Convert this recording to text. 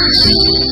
progress.